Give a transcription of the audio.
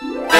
Yeah.